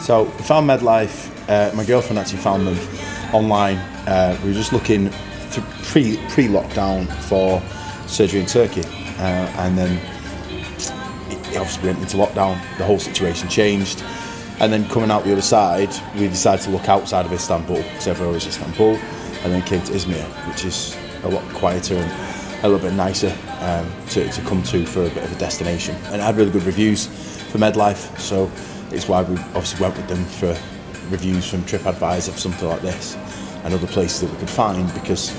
So we found MedLife. Uh, my girlfriend actually found them online. Uh, we were just looking pre pre lockdown for surgery in Turkey, uh, and then it obviously went into lockdown. The whole situation changed, and then coming out the other side, we decided to look outside of Istanbul because everyone was Istanbul, and then came to Izmir, which is a lot quieter and a little bit nicer um, to, to come to for a bit of a destination. And it had really good reviews for MedLife, so it's why we obviously went with them for reviews from TripAdvisor for something like this and other places that we could find because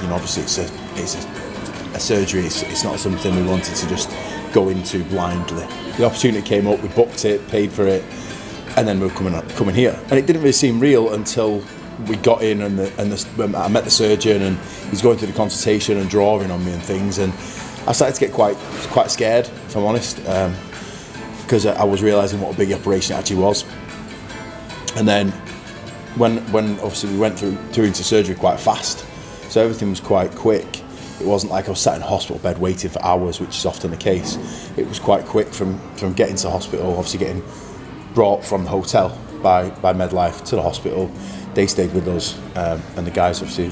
you know obviously it's a it's a, a surgery. It's, it's not something we wanted to just go into blindly. The opportunity came up we booked it paid for it and then we were coming up, coming here. And it didn't really seem real until we got in and the, and the, I met the surgeon and he's going through the consultation and drawing on me and things. And I started to get quite quite scared if I'm honest um, because um, I was realising what a big operation it actually was and then when when obviously we went through through into surgery quite fast, so everything was quite quick. It wasn't like I was sat in a hospital bed waiting for hours, which is often the case. It was quite quick from from getting to hospital, obviously getting brought from the hotel by by MedLife to the hospital. They stayed with us, um, and the guys obviously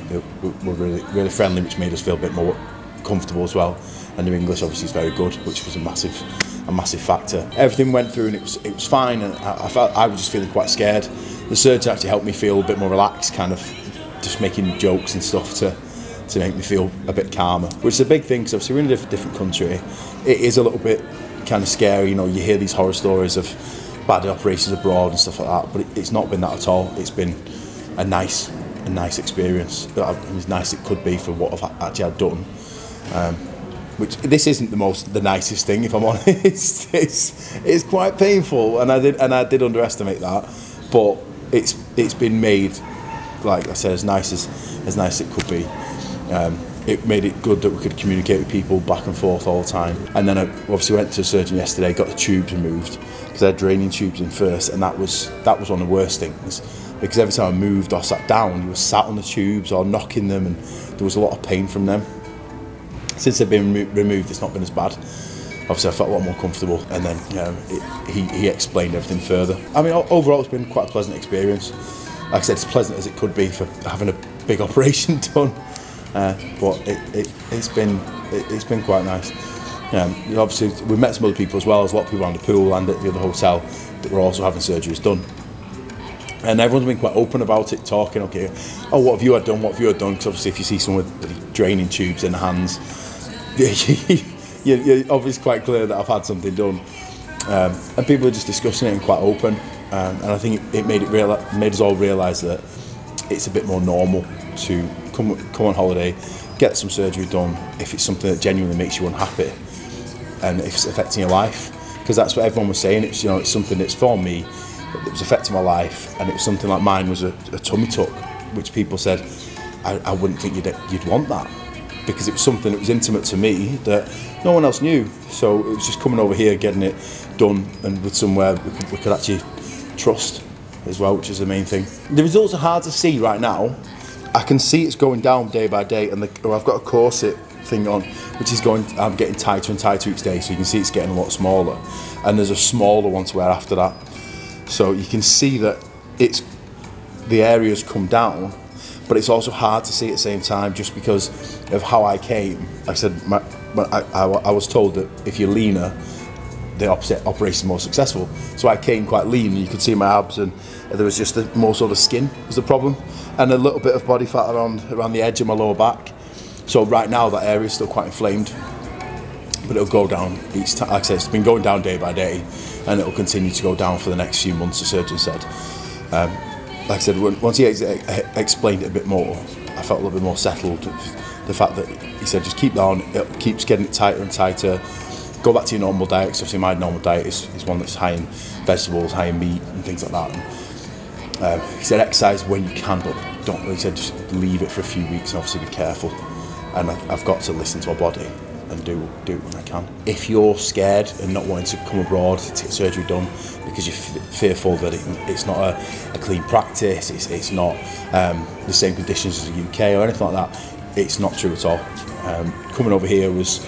were really really friendly, which made us feel a bit more comfortable as well. And their English obviously is very good, which was a massive a massive factor. Everything went through and it was it was fine, and I, I felt I was just feeling quite scared. The surgeon actually helped me feel a bit more relaxed, kind of just making jokes and stuff to to make me feel a bit calmer, which is a big thing because obviously we're in a different, different country. It is a little bit kind of scary, you know. You hear these horror stories of bad operations abroad and stuff like that, but it, it's not been that at all. It's been a nice a nice experience, as nice it could be for what I've actually had done. Um, which this isn't the most the nicest thing if I'm honest. It's it's quite painful and I did and I did underestimate that but it's it's been made like I said as nice as as nice as it could be. Um, it made it good that we could communicate with people back and forth all the time. And then I obviously went to a surgeon yesterday got the tubes removed because I had draining tubes in first and that was that was one of the worst things. Because every time I moved or sat down you were sat on the tubes or knocking them and there was a lot of pain from them since they've been remo removed, it's not been as bad. Obviously, I felt a lot more comfortable, and then you know, it, he, he explained everything further. I mean, overall, it's been quite a pleasant experience. Like I said, it's pleasant as it could be for having a big operation done, uh, but it, it, it's been it, has been quite nice. Um, obviously, we met some other people as well. There's a lot of people around the pool and at the other hotel that were also having surgeries done. And everyone's been quite open about it, talking, okay, oh, what have you had done? What have you had done? Because obviously, if you see someone with draining tubes in the hands, you're obviously quite clear that I've had something done. Um, and people are just discussing it and quite open. Um, and I think it, it made it real, made us all realise that it's a bit more normal to come come on holiday, get some surgery done if it's something that genuinely makes you unhappy, and if it's affecting your life. Because that's what everyone was saying. It's you know it's something that's for me, that was affecting my life, and it was something like mine was a, a tummy tuck, which people said I, I wouldn't think you'd you'd want that because it was something that was intimate to me that no one else knew. So it was just coming over here, getting it done, and with somewhere we could, we could actually trust as well, which is the main thing. The results are hard to see right now. I can see it's going down day by day, and the, I've got a corset thing on, which is going. I'm getting tighter and tighter each day, so you can see it's getting a lot smaller. And there's a smaller one to wear after that, so you can see that it's the areas come down but it's also hard to see at the same time just because of how I came. I said, my, my, I, I, was told that if you're leaner, the opposite operation is more successful. So I came quite lean, you could see my abs, and there was just a, more sort of skin was the problem, and a little bit of body fat around around the edge of my lower back. So right now that area is still quite inflamed, but it'll go down each time. Like I said, it's been going down day by day, and it'll continue to go down for the next few months. The surgeon said. Um, like I said, once he ex explained it a bit more, I felt a little bit more settled. The fact that he said just keep on, it keeps getting it tighter and tighter. Go back to your normal diet. Because obviously my normal diet is, is one that's high in vegetables, high in meat, and things like that. And, um, he said exercise when you can, but don't. He said just leave it for a few weeks and obviously be careful. And I, I've got to listen to my body and do do it when I can. If you're scared and not wanting to come abroad to get surgery done because you're fearful that it, it's not a, a, clean practice, it's, it's not um, the same conditions as the UK or anything like that, it's not true at all. Um, coming over here was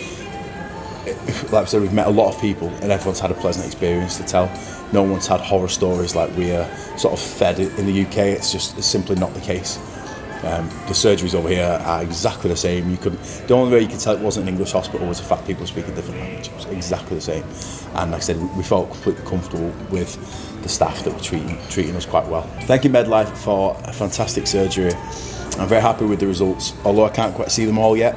like I said, we've met a lot of people, and everyone's had a pleasant experience to tell. No one's had horror stories like we are sort of fed in the UK. It's just it's simply not the case. Um, the surgeries over here are exactly the same. You could the only way you could tell it wasn't an English hospital was the fact people speak a different language. It was exactly the same. And like I said, we, felt completely comfortable with the staff that were treating treating us quite well. Thank you MedLife for a fantastic surgery. I'm very happy with the results, although I can't quite see them all yet.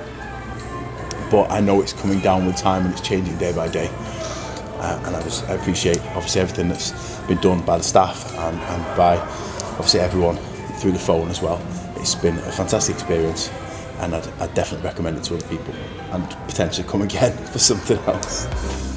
But I know it's coming down with time and it's changing day by day. Uh, and I, was, I appreciate obviously everything that's been done by the staff and, and by obviously everyone through the phone as well. it's been a fantastic experience and I'd, I'd definitely recommend it to other people and potentially come again for something else.